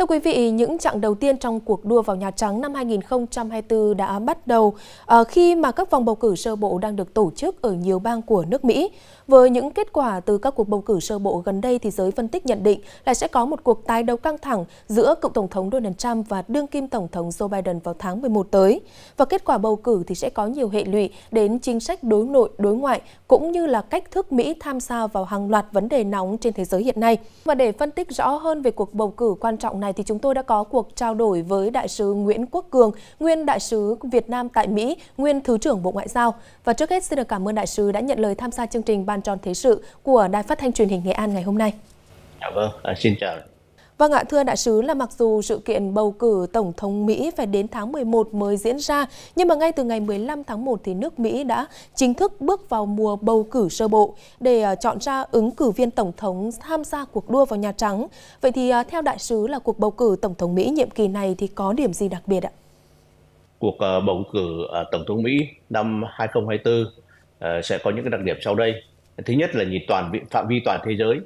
Thưa quý vị, những chặng đầu tiên trong cuộc đua vào Nhà Trắng năm 2024 đã bắt đầu à, khi mà các vòng bầu cử sơ bộ đang được tổ chức ở nhiều bang của nước Mỹ. Với những kết quả từ các cuộc bầu cử sơ bộ gần đây thì giới phân tích nhận định là sẽ có một cuộc tái đấu căng thẳng giữa cựu Tổng thống Donald Trump và đương kim Tổng thống Joe Biden vào tháng 11 tới. Và kết quả bầu cử thì sẽ có nhiều hệ lụy đến chính sách đối nội, đối ngoại cũng như là cách thức Mỹ tham gia vào hàng loạt vấn đề nóng trên thế giới hiện nay. Và để phân tích rõ hơn về cuộc bầu cử quan trọng này thì chúng tôi đã có cuộc trao đổi với đại sứ Nguyễn Quốc Cường, nguyên đại sứ Việt Nam tại Mỹ, nguyên thứ trưởng Bộ Ngoại giao. Và trước hết xin được cảm ơn đại sứ đã nhận lời tham gia chương trình Ban tròn thế sự của Đài Phát thanh Truyền hình Nghệ An ngày hôm nay. Dạ vâng, à, xin chào. Vâng ạ, thưa đại sứ là mặc dù sự kiện bầu cử Tổng thống Mỹ phải đến tháng 11 mới diễn ra, nhưng mà ngay từ ngày 15 tháng 1 thì nước Mỹ đã chính thức bước vào mùa bầu cử sơ bộ để ờ, chọn ra ứng cử viên Tổng thống tham gia cuộc đua vào Nhà Trắng. Vậy thì ờ, theo đại sứ là cuộc bầu cử Tổng thống Mỹ nhiệm kỳ này thì có điểm gì đặc biệt ạ? Cuộc ờ, bầu cử Tổng thống Mỹ năm 2024 sẽ có những cái đặc điểm sau đây. Thứ nhất là nhìn toàn phạm vi toàn thế giới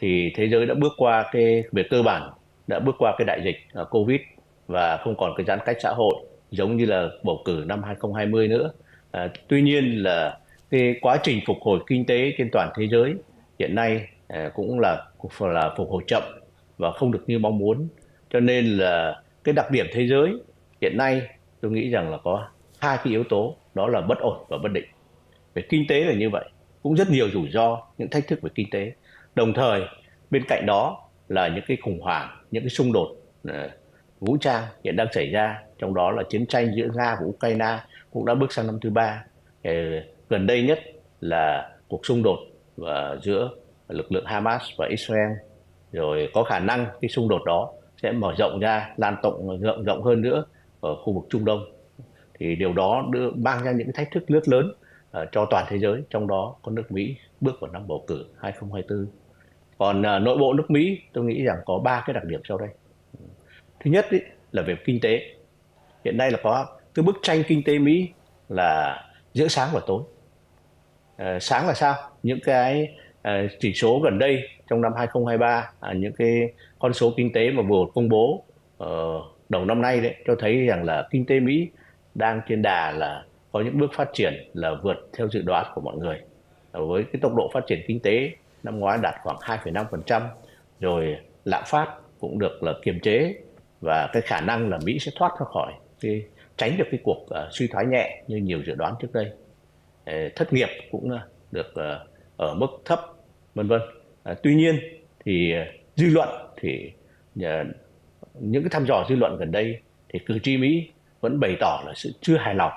thì thế giới đã bước qua cái về cơ bản đã bước qua cái đại dịch à, Covid và không còn cái giãn cách xã hội giống như là bầu cử năm 2020 nữa. À, tuy nhiên là cái quá trình phục hồi kinh tế trên toàn thế giới hiện nay à, cũng là là phục hồi chậm và không được như mong muốn. Cho nên là cái đặc điểm thế giới hiện nay tôi nghĩ rằng là có hai cái yếu tố đó là bất ổn và bất định. Về kinh tế là như vậy, cũng rất nhiều rủi ro, những thách thức về kinh tế đồng thời bên cạnh đó là những cái khủng hoảng những cái xung đột ờ, vũ trang hiện đang xảy ra trong đó là chiến tranh giữa nga và ukraine cũng đã bước sang năm thứ ba. Ờ, gần đây nhất là cuộc xung đột ờ, giữa lực lượng hamas và israel. Rồi có khả năng cái xung đột đó sẽ mở rộng ra lan rộng rộng rộng hơn nữa ở khu vực trung đông. Thì điều đó đưa mang ra những thách thức rất lớn uh, cho toàn thế giới trong đó có nước Mỹ bước vào năm bầu cử 2024 còn à, nội bộ nước Mỹ tôi nghĩ rằng có ba cái đặc điểm sau đây. Thứ nhất ý, là về kinh tế. Hiện nay là có cái bức tranh kinh tế Mỹ là giữa sáng và tối. À, sáng là sao? Những cái à, chỉ số gần đây trong năm 2023 à, những cái con số kinh tế mà vừa công bố uh, đầu năm nay đấy cho thấy rằng là kinh tế Mỹ đang trên đà là có những bước phát triển là vượt theo dự đoán của mọi người. Với cái tốc độ phát triển kinh tế năm ngoái đạt khoảng 2,5%, rồi lạm phát cũng được là kiềm chế và cái khả năng là Mỹ sẽ thoát ra khỏi cái tránh được cái cuộc uh, suy thoái nhẹ như nhiều dự đoán trước đây. Ờ, thất nghiệp cũng ờ, được uh, ở mức thấp, vân vân. Tuy nhiên thì dư luận thì uh, những cái thăm dò dư luận gần đây thì cử tri Mỹ vẫn bày tỏ là sự chưa hài lòng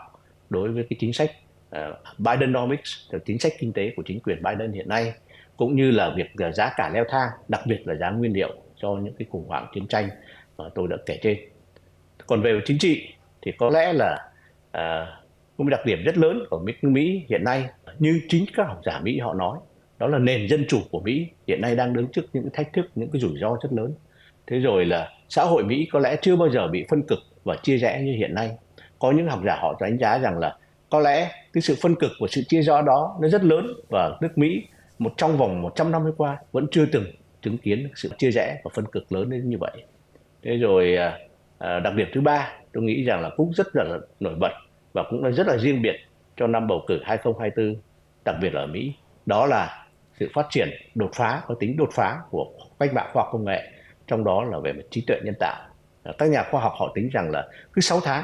đối với cái chính sách Ờ, Bidenomics, chính sách kinh tế của chính quyền Biden hiện nay cũng như là việc ờ, giá cả leo thang, đặc biệt là giá nguyên liệu cho những cái khủng hoảng chiến tranh mà tôi đã kể trên. Còn về chính trị thì có lẽ là à, một đặc điểm rất lớn của Mỹ hiện nay như chính các học giả Mỹ họ nói đó là nền dân chủ của Mỹ hiện nay đang đứng trước những thách thức, những cái rủi ro rất lớn. Thế rồi là xã hội Mỹ có lẽ chưa bao giờ bị phân cực và chia rẽ như hiện nay. Có những học giả họ đánh giá rằng là có lẽ cái sự phân cực của sự chia rẽ đó nó rất lớn và nước Mỹ một trong vòng 100 năm qua vẫn chưa từng chứng kiến sự chia rẽ và phân cực lớn đến như vậy. Thế rồi à, à, đặc điểm thứ ba, tôi nghĩ rằng là cũng rất là nổi bật và cũng là rất là riêng biệt cho năm bầu cử 2024 đặc biệt là ở Mỹ đó là sự phát triển đột phá, có tính đột phá của cách mạng khoa học công nghệ, trong đó là về mặt trí tuệ nhân tạo các nhà khoa học họ tính rằng là cứ 6 tháng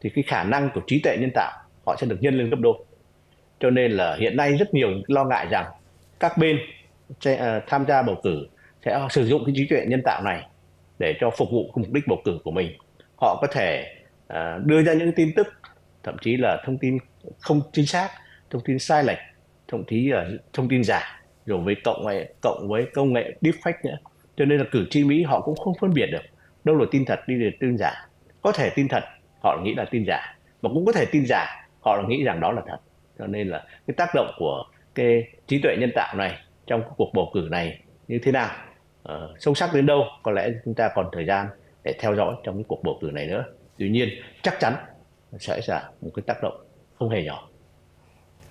thì cái khả năng của trí tuệ nhân tạo họ sẽ được nhân lên gấp đôi. Cho nên là hiện nay rất nhiều lo ngại rằng các bên sẽ, uh, tham gia bầu cử sẽ sử dụng cái trí tuệ nhân tạo này để cho phục vụ mục đích bầu cử của mình. Họ có thể uh, đưa ra những tin tức thậm chí là thông tin không chính xác thông tin sai lệch thậm chí là thông tin giả rồi với cộng với cộng với công nghệ deepfake nữa. Cho nên là cử tri Mỹ họ cũng không phân biệt được đâu là tin thật đi là tin giả. Có thể tin thật họ nghĩ là tin giả mà cũng có thể tin giả họ nghĩ rằng đó là thật. Cho nên là cái tác động của cái trí tuệ nhân tạo này trong cuộc bầu cử này như thế nào ờ, sâu sắc đến đâu có lẽ chúng ta còn thời gian để theo dõi trong cái cuộc bầu cử này nữa. Tuy nhiên chắc chắn sẽ là một cái tác động không hề nhỏ.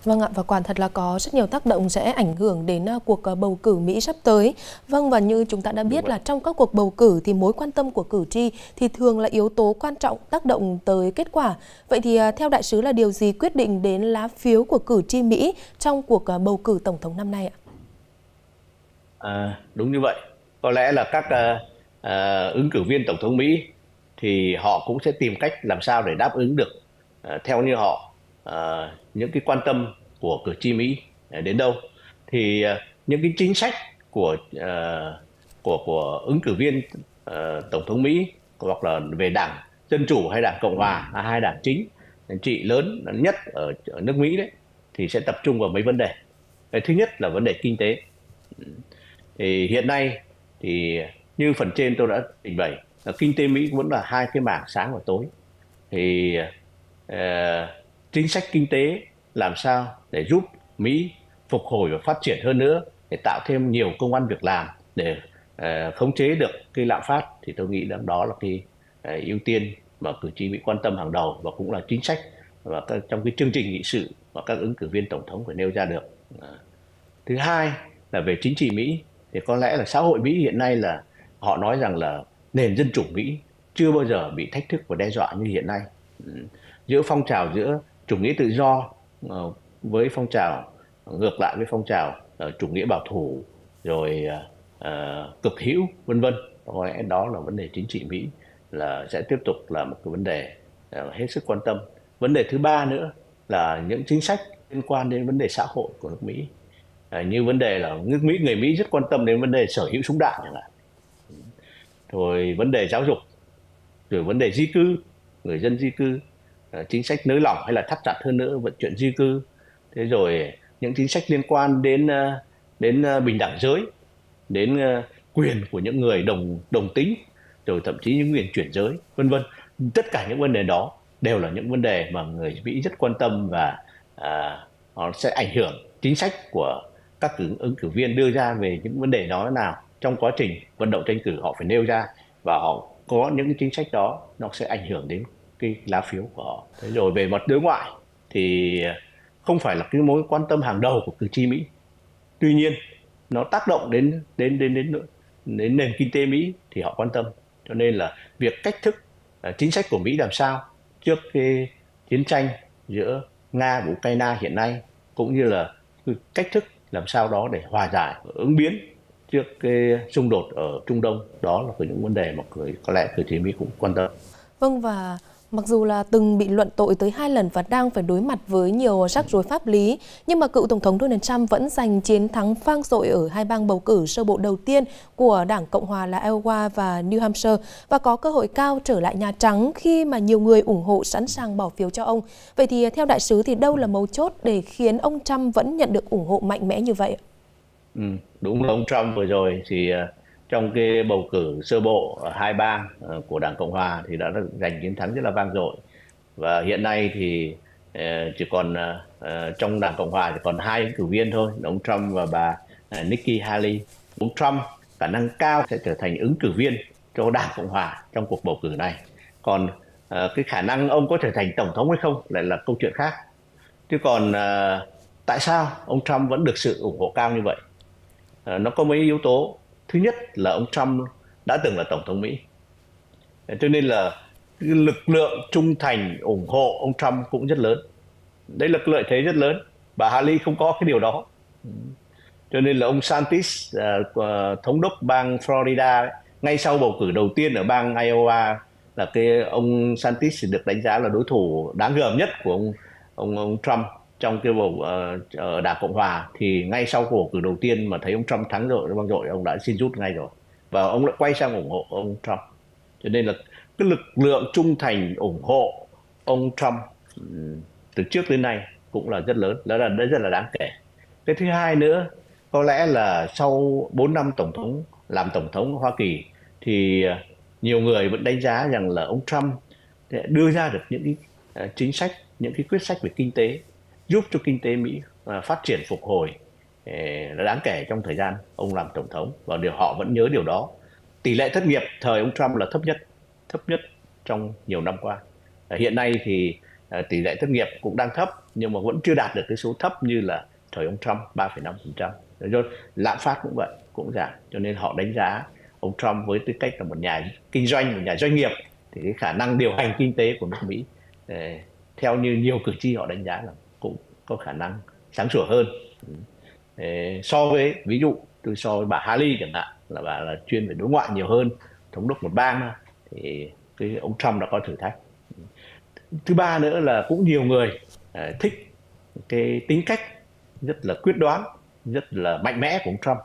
Vâng ạ, và quả thật là có rất nhiều tác động sẽ ảnh hưởng đến à, cuộc à, bầu cử Mỹ sắp tới. Vâng, và như chúng ta đã biết là trong các cuộc bầu cử thì mối quan tâm của cử tri thì thường là yếu tố quan trọng tác động tới kết quả. Vậy thì à, theo đại sứ là điều gì quyết định đến lá phiếu của cử tri Mỹ trong cuộc bầu cử tổng thống năm nay ạ? À, đúng như vậy. Có lẽ là các uh, uh, ứng cử viên tổng thống Mỹ thì họ cũng sẽ tìm cách làm sao để đáp ứng được uh, theo như họ uh, những cái quan tâm của cử tri Mỹ à, đến đâu. Thì à, những cái chính sách của à, của của ứng cử viên tổng thống Mỹ hoặc là về đảng dân chủ hay đảng cộng hòa là hai đảng chính trị lớn nhất ở, ở nước Mỹ đấy thì sẽ tập trung vào mấy vấn đề. Cái thứ nhất là vấn đề kinh tế. Thì hiện nay thì như phần trên tôi đã trình bày là kinh tế Mỹ vẫn là hai cái mảng sáng và tối. Thì uh, chính sách kinh tế làm sao để giúp Mỹ phục hồi và phát triển hơn nữa để tạo thêm nhiều công an việc làm để uh, khống chế được cái lạm phát thì tôi nghĩ rằng đó là cái uh, ưu tiên mà cử tri Mỹ quan tâm hàng đầu và cũng là chính sách và các, trong cái chương trình nghị sự mà các ứng cử viên tổng thống phải nêu ra được. Uh, thứ hai là về chính trị Mỹ thì có lẽ là xã hội Mỹ hiện nay là họ nói rằng là nền dân chủ Mỹ chưa bao giờ bị thách thức và đe dọa như hiện nay. Ừ. Giữa phong trào giữa chủ nghĩa tự do ờ, với phong trào ngược lại với phong trào ờ, chủ nghĩa bảo thủ rồi ờ, cực hữu vân vân. Có lẽ đó là vấn đề chính trị Mỹ là sẽ tiếp tục là một cái vấn đề hết sức quan tâm. Vấn đề thứ ba nữa là những chính sách liên quan đến vấn đề xã hội của nước Mỹ. À, như vấn đề là nước Mỹ người Mỹ rất quan tâm đến vấn đề sở hữu súng đạn chẳng hạn. Rồi vấn đề giáo dục rồi vấn đề di cư người dân di cư. Ờ, chính sách nới lỏng hay là thắt chặt hơn nữa vận chuyển di cư. Thế rồi những chính sách liên quan đến ờ, đến ờ, bình đẳng giới đến quyền của những người đồng đồng tính rồi thậm chí những quyền chuyển giới vân vân. Tất cả những vấn đề đó đều là những vấn đề mà người Mỹ rất quan tâm và à, họ sẽ ảnh hưởng chính sách của các cử, ứng cử viên đưa ra về những vấn đề đó nào. Trong quá trình vận động tranh cử họ phải nêu ra và họ có những cái chính sách đó nó sẽ ảnh hưởng đến cái lá phiếu của họ. Thế rồi về mặt đối ngoại thì không phải là cái mối quan tâm hàng đầu của cử tri Mỹ. Tuy nhiên, nó tác động đến đến đến đến đến nền kinh tế Mỹ thì họ quan tâm. Cho nên là việc cách thức à, chính sách của Mỹ làm sao trước cái chiến tranh giữa Nga và Ukraine hiện nay, cũng như là cách thức làm sao đó để hòa giải ứng biến trước cái xung đột ở Trung Đông, đó là những vấn đề mà có lẽ cử tri Mỹ cũng quan tâm. Vâng và Mặc dù là từng bị luận tội tới hai lần và đang phải đối mặt với nhiều rắc rối pháp lý, nhưng mà cựu Tổng thống Donald Trump vẫn giành chiến thắng vang dội ở hai bang bầu cử sơ bộ đầu tiên của Đảng Cộng Hòa là Iowa và New Hampshire và có cơ hội cao trở lại Nhà Trắng khi mà nhiều người ủng hộ sẵn sàng bỏ phiếu cho ông. Vậy thì theo đại sứ thì đâu là mấu chốt để khiến ông Trump vẫn nhận được ủng hộ mạnh mẽ như vậy? Ừ, đúng là ông Trump vừa rồi thì uh trong cái bầu cử sơ bộ ở hai bang ờ, của Đảng Cộng Hòa thì đã giành chiến thắng rất là vang dội. Và hiện nay thì ờ, chỉ còn ờ, trong Đảng Cộng Hòa chỉ còn hai ứng cử viên thôi ông Trump và bà Nikki Haley. Ông Trump khả năng cao sẽ trở thành ứng cử viên cho Đảng Cộng Hòa trong cuộc bầu cử này. Còn cái khả năng ông có trở thành tổng thống hay không lại là câu chuyện khác. Chứ còn tại sao ông Trump vẫn được sự ủng hộ cao như vậy? Nó có mấy yếu tố thứ nhất là ông Trump đã từng là tổng thống Mỹ. Cho nên là lực lượng trung thành ủng hộ ông Trump cũng rất lớn. Đấy là lợi thế rất lớn. Bà Haley không có cái điều đó. Cho nên là ông Santis uh, thống đốc bang Florida ngay sau bầu cử đầu tiên ở bang Iowa là cái ông Santis được đánh giá là đối thủ đáng gờm nhất của ông ông ông Trump trong cái bầu uh, ở đảng cộng hòa thì ngay sau cuộc cử đầu tiên mà thấy ông trump thắng rồi vang dội ông đã xin rút ngay rồi. Và ông lại quay sang ủng hộ ông trump. Cho nên là cái lực lượng trung thành ủng hộ ông trump từ trước đến nay cũng là rất lớn đó là rất là đáng kể. Cái thứ hai nữa có lẽ là sau 4 năm tổng thống làm tổng thống Hoa Kỳ thì ờ, nhiều người vẫn đánh giá rằng là ông Trump đưa ra được những cái ờ, chính sách những cái quyết sách về kinh tế giúp cho kinh tế Mỹ à, phát triển phục hồi ờ, là đáng kể trong thời gian ông làm tổng thống và điều họ vẫn nhớ điều đó. Tỷ lệ thất nghiệp thời ông Trump là thấp nhất, thấp nhất trong nhiều năm qua. À, hiện nay thì à, tỷ lệ thất nghiệp cũng đang thấp nhưng mà vẫn chưa đạt được cái số thấp như là thời ông Trump 3,5%. Rồi lạm phát cũng vậy, cũng giảm. Cho nên họ đánh giá ông Trump với tư cách là một nhà kinh doanh, một nhà doanh nghiệp thì cái khả năng điều hành kinh tế của nước Mỹ ờ, theo như nhiều cử tri họ đánh giá là có khả năng sáng sủa hơn. So với, ví dụ, tôi so với bà Haley chẳng hạn, là bà là chuyên về đối ngoại nhiều hơn, thống đốc một bang thì cái ông Trump đã có thử thách. Thứ ba nữa là cũng nhiều người à, thích cái tính cách rất là quyết đoán, rất là mạnh mẽ của ông Trump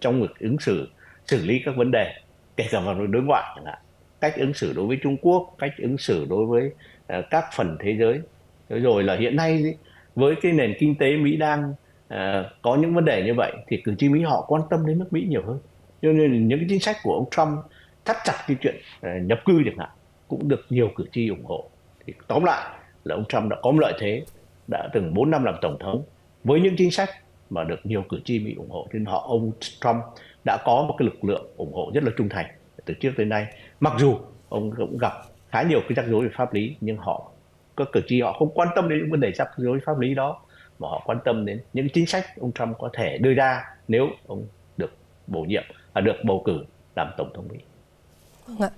trong việc ứng xử xử lý các vấn đề, kể cả vào đối ngoại chẳng hạn. Cách ứng xử đối với Trung Quốc, cách ứng xử đối với à, các phần thế giới. Rồi là hiện nay với cái nền kinh tế Mỹ đang uh, có những vấn đề như vậy thì cử tri Mỹ họ quan tâm đến nước Mỹ nhiều hơn. Cho nên những cái chính sách của ông Trump thắt chặt cái chuyện uh, nhập cư chẳng hạn cũng được nhiều cử tri ủng hộ. Thì tóm lại là ông Trump đã có một lợi thế đã từng 4 năm làm tổng thống. Với những chính sách mà được nhiều cử tri Mỹ ủng hộ nên họ ông Trump đã có một cái lực lượng ủng hộ rất là trung thành từ trước tới nay. Mặc dù ông cũng gặp khá nhiều cái rắc rối về pháp lý nhưng họ các cử tri họ không quan tâm đến những vấn đề rắc rối pháp lý đó, mà họ quan tâm đến những chính sách ông Trump có thể đưa ra nếu ông được bổ nhiệm và được bầu cử làm tổng thống Mỹ. Vâng ạ.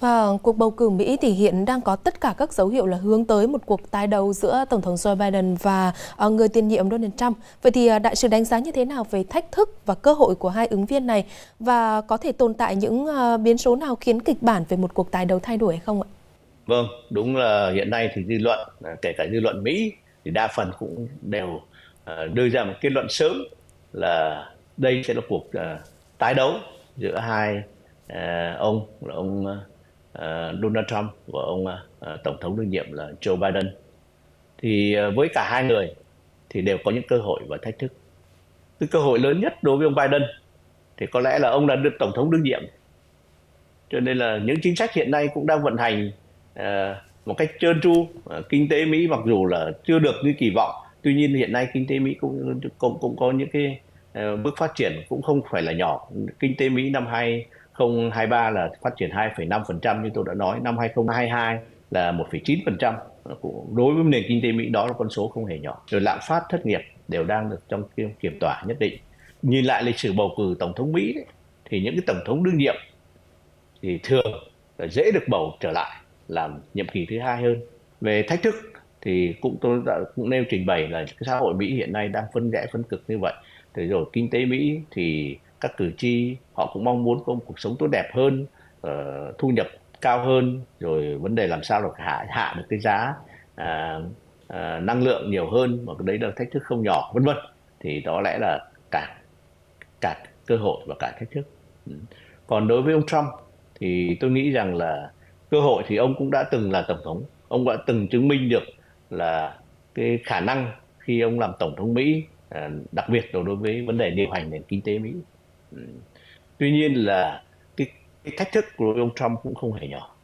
Và cuộc bầu cử Mỹ thì hiện đang có tất cả các dấu hiệu là hướng tới một cuộc tái đấu giữa Tổng thống Joe Biden và ờ, người tiền nhiệm Donald Trump. Vậy thì ờ, đại sứ đánh giá như thế nào về thách thức và cơ hội của hai ứng viên này và có thể tồn tại những ờ, biến số nào khiến kịch bản về một cuộc tái đấu thay đổi hay không ạ? Vâng, đúng là hiện nay thì dư luận, à, kể cả dư luận Mỹ thì đa phần cũng đều à, đưa ra một kết luận sớm là đây sẽ là cuộc à, tái đấu giữa hai ông là ông Donald Trump và ông tổng thống đương nhiệm là Joe Biden. Thì với cả hai người thì đều có những cơ hội và thách thức. Cái cơ hội lớn nhất đối với ông Biden thì có lẽ là ông là được tổng thống đương nhiệm. Cho nên là những chính sách hiện nay cũng đang vận hành Ờ, một cách trơn tru ờ, kinh tế Mỹ mặc dù là chưa được như kỳ vọng tuy nhiên hiện nay kinh tế Mỹ cũng cũng, cũng có những cái ờ, bước phát triển cũng không phải là nhỏ kinh tế Mỹ năm hai 2023 là phát triển 2,5% như tôi đã nói, năm 2022 là 1,9%. Đối với nền kinh tế Mỹ đó là con số không hề nhỏ. Rồi lạm phát thất nghiệp đều đang được trong kiểm tỏa nhất định. Nhìn lại lịch sử bầu cử tổng thống Mỹ đấy, thì những cái tổng thống đương nhiệm thì thường là dễ được bầu trở lại làm nhiệm kỳ thứ hai hơn. Về thách thức thì cũng tôi đã cũng nêu trình bày là xã hội Mỹ hiện nay đang phân rẽ phân cực như vậy. Thế rồi kinh tế Mỹ thì các cử tri họ cũng mong muốn có một cuộc sống tốt đẹp hơn uh, thu nhập cao hơn rồi vấn đề làm sao được hạ hạ được cái giá à, à, năng lượng nhiều hơn mà cái đấy là thách thức không nhỏ vân vân thì đó lẽ là cả cả cơ hội và cả thách thức ừ. còn đối với ông Trump thì tôi nghĩ rằng là cơ hội thì ông cũng đã từng là tổng thống. Ông đã từng chứng minh được là cái khả năng khi ông làm tổng thống Mỹ à, đặc biệt đối với vấn đề điều hành nền kinh tế Mỹ. Ừ. Tuy nhiên là cái, cái thách thức của ông Trump cũng không hề nhỏ.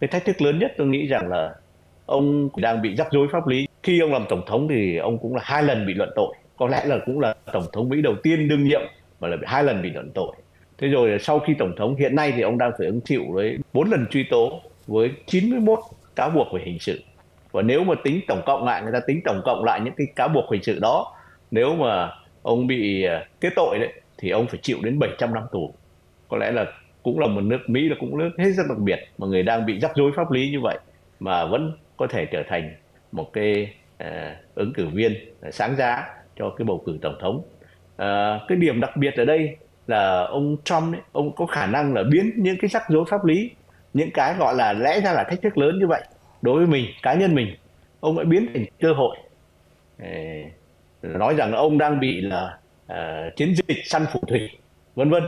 Cái thách thức lớn nhất tôi nghĩ rằng là ông đang bị rắc rối pháp lý. Khi ông làm tổng thống thì ông cũng là hai lần bị luận tội. Có lẽ là cũng là tổng thống mỹ đầu tiên đương nhiệm mà là hai lần bị luận tội thế rồi sau khi tổng thống hiện nay thì ông đang phải ứng chịu với bốn lần truy tố với 91 cáo buộc về hình sự. Và nếu mà tính tổng cộng lại người ta tính tổng cộng lại những cái cáo buộc hình sự đó nếu mà ông bị à, kết tội đấy thì ông phải chịu đến 700 năm tù. Có lẽ là cũng là một nước Mỹ là cũng nước hết sức đặc biệt mà người đang bị rắc rối pháp lý như vậy mà vẫn có thể trở thành một cái uh, ứng cử viên sáng giá cho cái bầu cử tổng thống. Uh, cái điểm đặc biệt ở đây là ông Trump ấy, ông có khả năng là biến những cái rắc rối pháp lý những cái gọi là lẽ ra là thách thức lớn như vậy đối với mình cá nhân mình ông lại biến thành cơ hội. Nói rằng ông đang bị là uh, chiến dịch săn phù thủy vân vân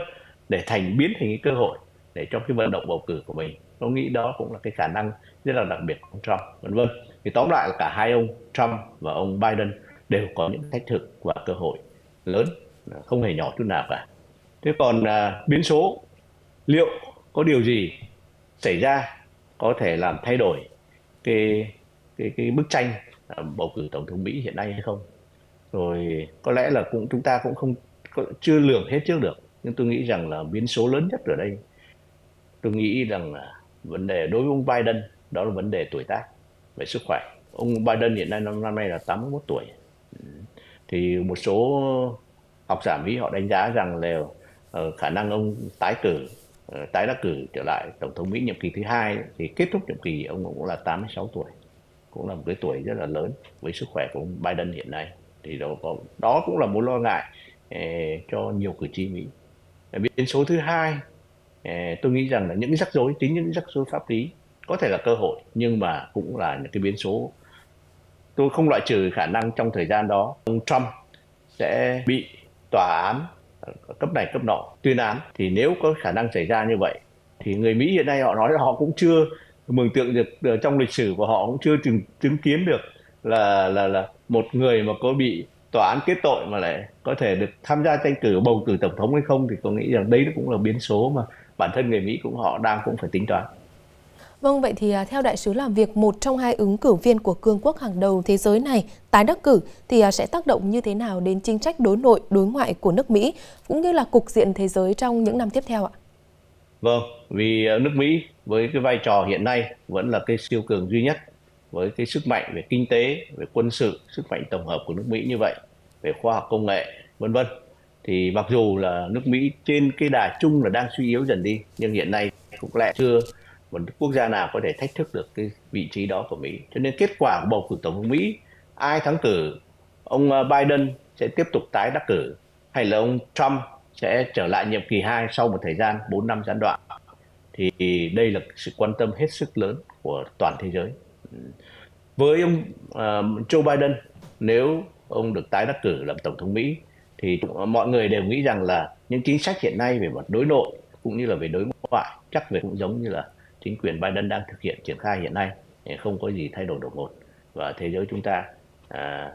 để thành biến thành cái cơ hội để cho cái vận động bầu cử của mình. Tôi nghĩ đó cũng là cái khả năng rất là đặc biệt của ông Trump vân vân. Thì tóm lại là cả hai ông Trump và ông Biden đều có những thách thức và cơ hội lớn không hề nhỏ chút nào cả thế còn à, biến số liệu có điều gì xảy ra có thể làm thay đổi cái cái cái bức tranh à, bầu cử tổng thống Mỹ hiện nay hay không? Rồi có lẽ là cũng chúng ta cũng không chưa lường hết trước được nhưng tôi nghĩ rằng là biến số lớn nhất ở đây tôi nghĩ rằng là vấn đề đối với ông Biden đó là vấn đề tuổi tác về sức khỏe. Ông Biden hiện nay năm năm nay là 81 tuổi. Thì một số học giả Mỹ họ đánh giá rằng là Ờ, khả năng ông tái cử ờ, tái đắc cử trở lại tổng thống Mỹ nhiệm kỳ thứ hai thì kết thúc nhiệm kỳ ông cũng là 86 tuổi cũng là một cái tuổi rất là lớn với sức khỏe của ông Biden hiện nay. Thì đó, đó cũng là mối lo ngại eh, cho nhiều cử tri Mỹ. Biến số thứ hai tôi nghĩ rằng là những rắc rối tính những rắc rối pháp lý có thể là cơ hội nhưng mà cũng là những cái biến số. Tôi không loại trừ khả năng trong thời gian đó ông Trump sẽ bị tòa án cấp này cấp nọ tuyên án thì nếu có khả năng xảy ra như vậy thì người Mỹ hiện nay họ nói là họ cũng chưa mường tượng được ờ, trong lịch sử của họ cũng chưa chứng, chứng kiến được là là là một người mà có bị tòa án kết tội mà lại có thể được tham gia tranh cử bầu cử tổng thống hay không thì tôi nghĩ rằng đấy cũng là biến số mà bản thân người Mỹ cũng họ đang cũng phải tính toán. Vâng, vậy thì à, theo đại sứ làm việc một trong hai ứng cử viên của cương quốc hàng đầu thế giới này tái đắc cử thì à, sẽ tác động như thế nào đến chính sách đối nội, đối ngoại của nước Mỹ cũng như là cục diện thế giới trong những năm tiếp theo ạ? Vâng, vì à, nước Mỹ với cái vai trò hiện nay vẫn là cái siêu cường duy nhất với cái sức mạnh về kinh tế, về quân sự, sức mạnh tổng hợp của nước Mỹ như vậy, về khoa học công nghệ, vân vân thì mặc dù là nước Mỹ trên cái đà chung là đang suy yếu dần đi nhưng hiện nay cũng lẽ chưa một quốc gia nào có thể thách thức được cái vị trí đó của Mỹ. Cho nên kết quả của bầu cử tổng thống Mỹ ai thắng cử ông ờ, Biden sẽ tiếp tục tái đắc cử hay là ông Trump sẽ trở lại nhiệm kỳ 2 sau một thời gian 4 năm gián đoạn thì đây là sự quan tâm hết sức lớn của toàn thế giới. Với ông uh, Joe Biden nếu ông được tái đắc cử làm tổng thống Mỹ thì mọi người đều nghĩ rằng là những chính sách hiện nay về mặt đối nội cũng như là về đối ngoại chắc về cũng giống như là chính quyền Biden đang thực hiện triển khai hiện nay không có gì thay đổi đột ngột. Và thế giới chúng ta à,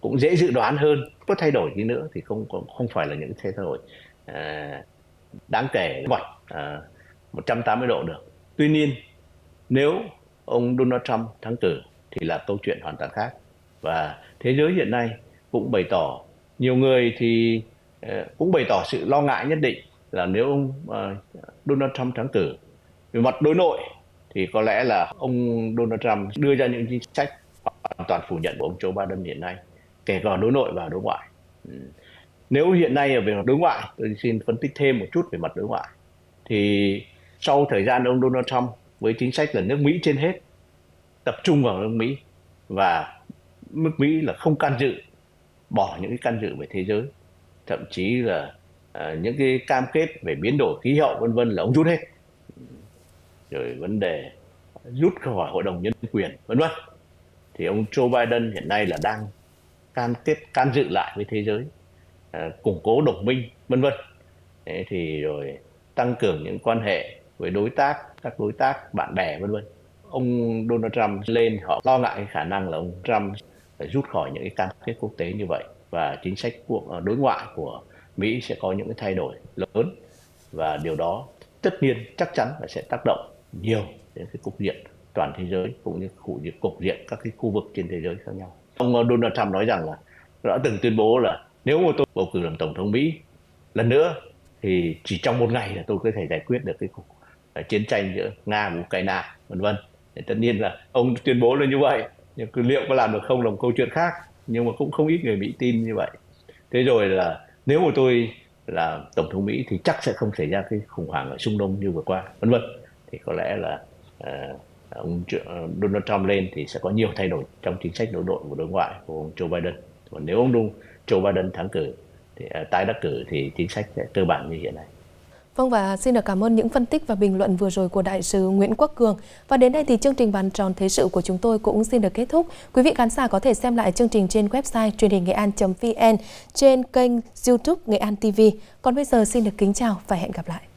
cũng dễ dự đoán hơn có thay đổi gì nữa thì không không phải là những thay đổi à, đáng kể ngoặt à, 180 độ được. Tuy nhiên nếu ông Donald Trump thắng cử thì là câu chuyện hoàn toàn khác. Và thế giới hiện nay cũng bày tỏ nhiều người thì ờ, cũng bày tỏ sự lo ngại nhất định là nếu ông ờ, Donald Trump thắng cử về mặt đối nội thì có lẽ là ông Donald Trump đưa ra những chính sách hoàn toàn phủ nhận của ông Joe Biden hiện nay kể cả đối nội và đối ngoại. Ừ. Nếu hiện nay ở về mặt đối ngoại tôi xin phân tích thêm một chút về mặt đối ngoại. Thì sau thời gian ông Donald Trump với chính sách là nước Mỹ trên hết tập trung vào nước Mỹ và nước Mỹ là không can dự bỏ những cái can dự về thế giới. Thậm chí là à, những cái cam kết về biến đổi khí hậu vân vân là ông rút hết rồi vấn đề rút khỏi hội đồng nhân quyền vân vân. Thì ông Joe Biden hiện nay là đang can kết can dự lại với thế giới à, củng cố đồng minh vân vân. Thế thì rồi tăng cường những quan hệ với đối tác các đối tác bạn bè vân vân. Ông Donald Trump lên họ lo ngại khả năng là ông Trump phải rút khỏi những cái cam kết quốc tế như vậy và chính sách của à, đối ngoại của Mỹ sẽ có những cái thay đổi lớn. Và điều đó tất nhiên chắc chắn là sẽ tác động nhiều đến cái cục diện toàn thế giới cũng như cục diện, cục diện các cái khu vực trên thế giới khác nhau. Ông ờ, Donald Trump nói rằng là đã từng tuyên bố là nếu mà tôi bầu cử làm tổng thống Mỹ lần nữa thì chỉ trong một ngày là tôi có thể giải quyết được cái cuộc ờ, chiến tranh giữa Nga và Ukraine vân vân. Tất nhiên là ông tuyên bố là như vậy nhưng liệu có làm được không là một câu chuyện khác nhưng mà cũng không ít người Mỹ tin như vậy. Thế rồi là nếu mà tôi là tổng thống Mỹ thì chắc sẽ không xảy ra cái khủng hoảng ở Trung Đông như vừa qua vân vân thì có lẽ là uh, ông à, Donald Trump lên thì sẽ có nhiều thay đổi trong chính sách đối nội và đối ngoại của ông Joe Biden. Còn nếu ông Joe Biden thắng cử thì uh, tái đắc cử thì chính sách sẽ cơ bản như hiện nay. Vâng và xin được cảm ơn những phân tích và bình luận vừa rồi của đại sứ Nguyễn Quốc Cường. Và đến đây thì chương trình bàn tròn thế sự của chúng tôi cũng xin được kết thúc. Quý vị khán giả có thể xem lại chương trình trên website truyền hình nghệ an.vn trên kênh YouTube Nghệ An TV. Còn bây giờ xin được kính chào và hẹn gặp lại.